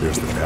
There's the pack